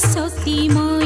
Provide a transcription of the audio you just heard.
सरस्वती मा